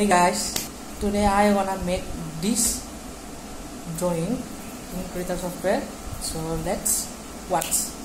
hey guys today I wanna make this drawing in Creator software. So let's watch.